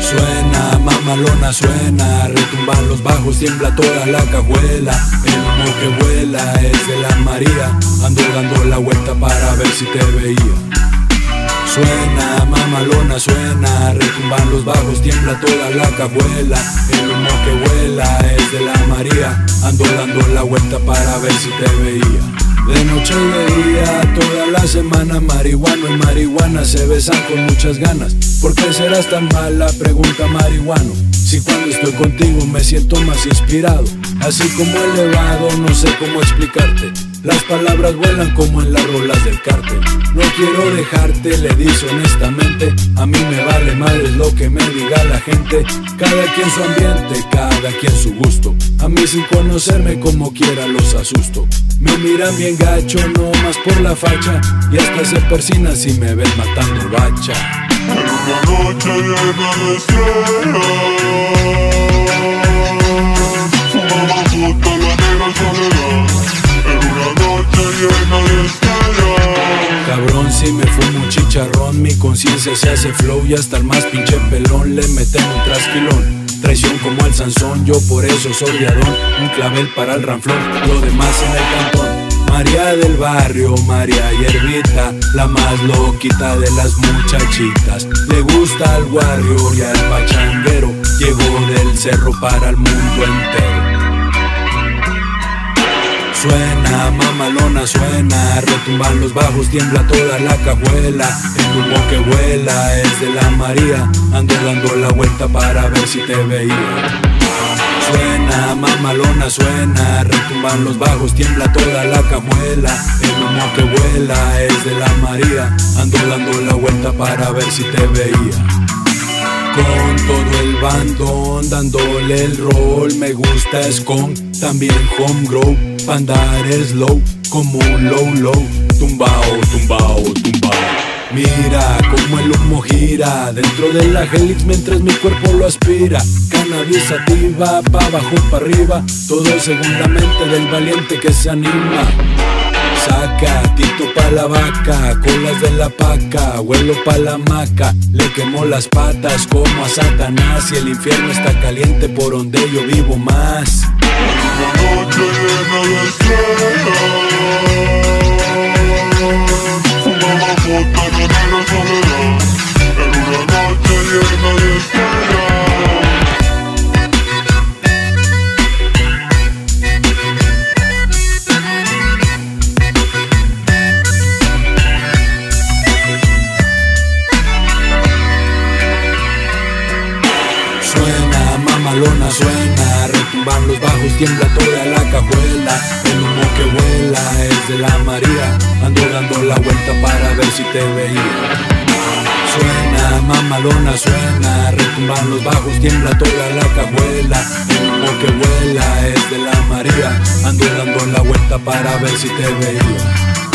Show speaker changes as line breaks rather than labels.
Suena, mamalona suena, retumban los bajos, tiembla toda la cajuela. El humo que vuela es de la María, ando dando la vuelta para ver si te veía. Suena, mamalona suena, retumban los bajos, tiembla toda la cajuela. El humo que vuela es de la María, ando dando la vuelta para ver si te veía. De noche y de día, toda la semana marihuano y marihuana se besan con muchas ganas. ¿Por qué serás tan mala? Pregunta marihuano. Si cuando estoy contigo me siento más inspirado, así como elevado, no sé cómo explicarte. Las palabras vuelan como en las rolas del cártel. No quiero dejarte, le dice honestamente. A mí me vale madre lo que me diga la gente. Cada quien su ambiente, cada quien su gusto. A mí sin conocerme como quiera los asusto. Me miran bien gacho, no más por la facha. Y hasta se persinan si me ven matando bacha.
En una noche llena de
Cabrón, si me fumo un chicharrón, mi conciencia se hace flow y hasta el más pinche pelón le meten un trasquilón. Traición como el Sansón, yo por eso soy viadón, un clavel para el ranflón, lo demás en el cantón. María del barrio, María Hierbita, la más loquita de las muchachitas. Le gusta al warrior y al pachanguero, llegó del cerro para el mundo entero. Suena, mamalona suena, retumban los bajos, tiembla toda la cajuela. El humo que vuela es de la María, ando dando la vuelta para ver si te veía. Suena, mamalona suena, retumban los bajos, tiembla toda la cajuela. El humo que vuela es de la María, ando dando la vuelta para ver si te veía. Con todo el bandón dándole el rol, me gusta Skunk, también Home Grow, pa' andar slow, como un low low, tumbao, tumbao, tumbao. Mira como el humo gira dentro de la helix mientras mi cuerpo lo aspira. Cannabis sativa, pa' abajo, pa' arriba, todo es segundamente del valiente que se anima. Saca, tito pa' la vaca, colas de la paca, vuelo pa' la maca, le quemó las patas como a Satanás y el infierno está caliente por donde yo vivo más. Suena, mamalona suena, los tiembla toda la cajuela. El humo que vuela es de la María, ando dando la vuelta para ver si te veía. Suena, mamalona suena, retumban los bajos, tiembla toda la cajuela. El humo que vuela es de la María, ando dando la vuelta para ver si te veía.